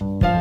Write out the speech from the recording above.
Bye.